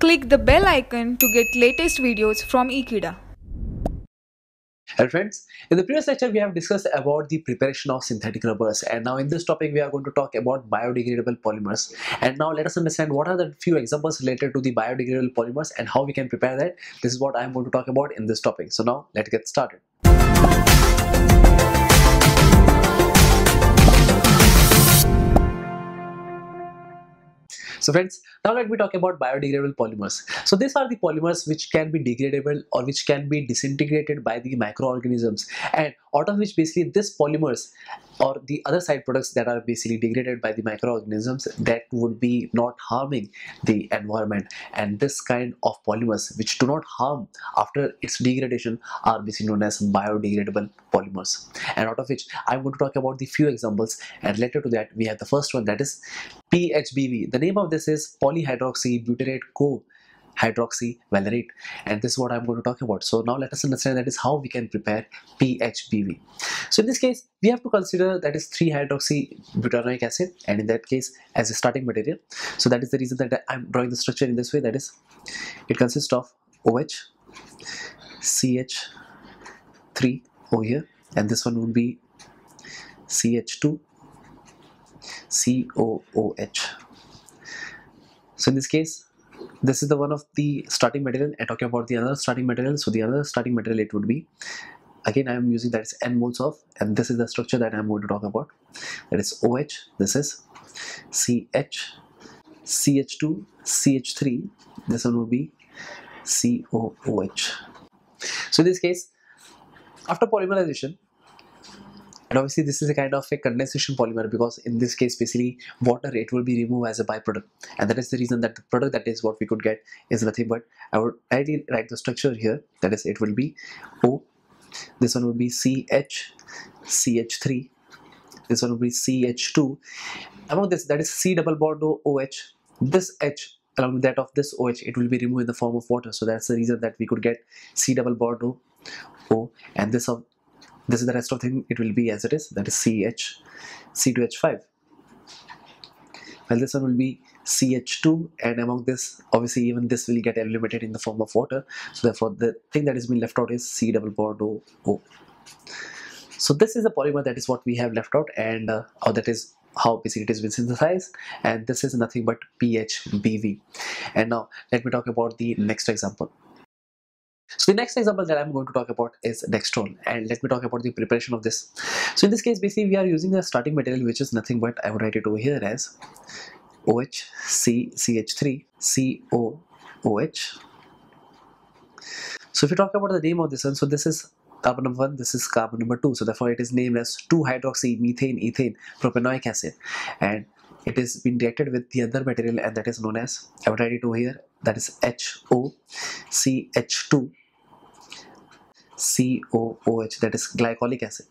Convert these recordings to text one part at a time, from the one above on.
Click the bell icon to get latest videos from Ekeeda. Hello friends, in the previous lecture we have discussed about the preparation of synthetic rubbers and now in this topic we are going to talk about biodegradable polymers and now let us understand what are the few examples related to the biodegradable polymers and how we can prepare that. This is what I am going to talk about in this topic. So now let's get started. So friends, now let me talk about biodegradable polymers. So these are the polymers which can be degradable or which can be disintegrated by the microorganisms and out of which basically this polymers or the other side products that are basically degraded by the microorganisms that would be not harming the environment. And this kind of polymers which do not harm after its degradation are basically known as biodegradable polymers. And out of which I'm going to talk about the few examples. And related to that we have the first one that is PHBV. The name of this is polyhydroxy butyrate co hydroxy valerate and this is what I'm going to talk about. So now let us understand that is how we can prepare PHBV. So in this case we have to consider that is 3 hydroxy butanoic acid and in that case as a starting material. So that is the reason that I'm drawing the structure in this way that is it consists of OH CH3 over here and this one would be CH2 COOH. So in this case, this is the one of the starting material and talking about the other starting material. So the other starting material it would be again I am using that is n moles of and this is the structure that I am going to talk about. That is OH, this is CH, CH2, CH3, this one would be COOH. So in this case, after polymerization, and obviously this is a kind of a condensation polymer because in this case basically water it will be removed as a byproduct. And that is the reason that the product that is what we could get is nothing but I would ideally write the structure here. That is it will be O this one would be CH CH3 this one would be CH2 among this that is C double bond OH this H along with that of this OH it will be removed in the form of water. So that's the reason that we could get C double bond o and this of this is the rest of the thing. It will be as it is. That is CH C2H5 well this one will be CH2 and among this obviously even this will get eliminated in the form of water. So therefore the thing that is being left out is C double bond O, o. so this is the polymer that is what we have left out and uh, or that is how basically it has been synthesized. And this is nothing but PHBV and now let me talk about the next example so the next example that I'm going to talk about is Dextron and let me talk about the preparation of this. So in this case basically we are using a starting material which is nothing but I will write it over here as OH CH3 COOH. So if you talk about the name of this one, so this is carbon number 1, this is carbon number 2. So therefore it is named as 2-hydroxy methane ethane propanoic acid and it is been reacted with the other material and that is known as I will write it over here that is HOCH2 COOH that is glycolic acid.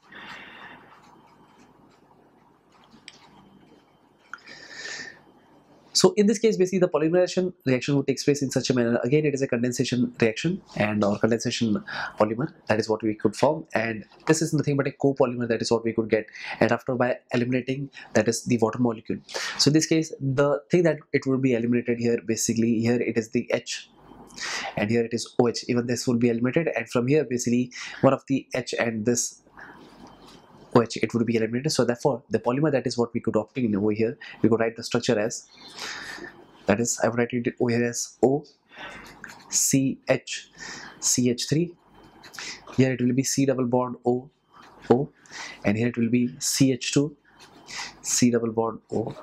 So in this case, basically the polymerization reaction would take place in such a manner. Again, it is a condensation reaction and or condensation polymer. That is what we could form. And this is nothing but a copolymer. That is what we could get. And after by eliminating, that is the water molecule. So in this case, the thing that it would be eliminated here, basically here it is the H and here it is OH even this will be eliminated. And from here basically one of the H and this OH it would be eliminated. So therefore the polymer that is what we could obtain over here. We could write the structure as that is I've written it over here as O CH CH3 here it will be C double bond O O. And here it will be CH2 C double bond O.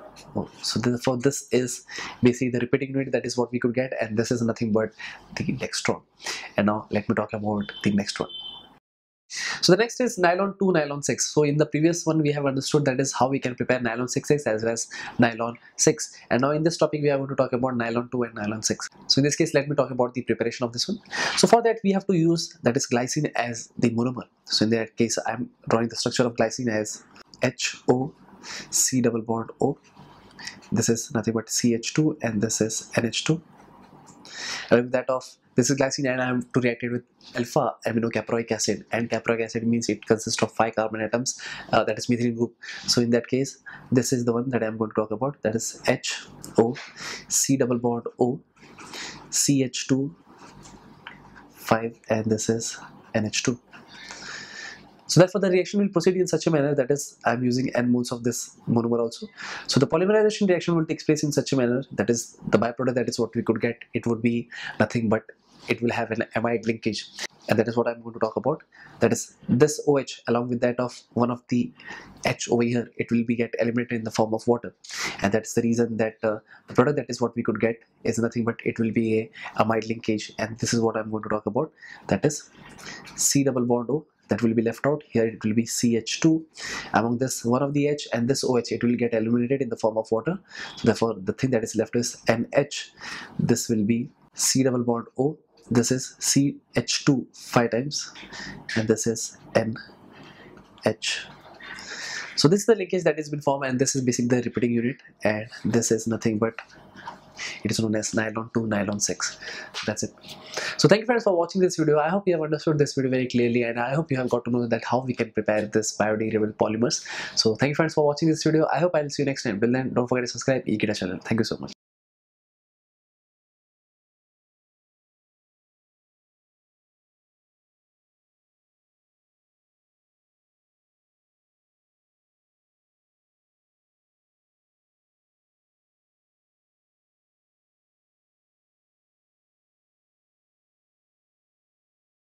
So therefore this is basically the repeating unit that is what we could get and this is nothing but the dextron. And now let me talk about the next one. So the next is nylon 2 nylon 6. So in the previous one we have understood that is how we can prepare nylon 6 as well as nylon 6 and now in this topic we are going to talk about nylon 2 and nylon 6. So in this case let me talk about the preparation of this one. So for that we have to use that is glycine as the monomer. So in that case I am drawing the structure of glycine as HO C double bond O. This is nothing but CH2 and this is NH2. And with that of this is glycine and I am to react it with alpha amino caproic acid and caproic acid means it consists of five carbon atoms uh, that is methylene group so in that case this is the one that I am going to talk about that is H O C double bond O CH2 5 and this is NH2 so therefore the reaction will proceed in such a manner that is I'm using n moles of this monomer also. So the polymerization reaction will take place in such a manner that is the byproduct that is what we could get. It would be nothing but it will have an amide linkage and that is what I'm going to talk about. That is this OH along with that of one of the H over here it will be get eliminated in the form of water and that's the reason that uh, the product that is what we could get is nothing but it will be a amide linkage and this is what I'm going to talk about that is C double bond O that will be left out. Here it will be CH2 among this one of the H and this OH it will get eliminated in the form of water. Therefore the thing that is left is NH this will be C double bond O. This is CH2 five times and this is NH so this is the linkage that has been formed and this is basically the repeating unit and this is nothing but it is known as nylon 2 nylon 6 that's it. So thank you friends for watching this video. I hope you have understood this video very clearly and i hope you have got to know that how we can prepare this biodegradable polymers. So thank you friends for watching this video. I hope i'll see you next time. Till then don't forget to subscribe. Ekeeda channel. Thank you so much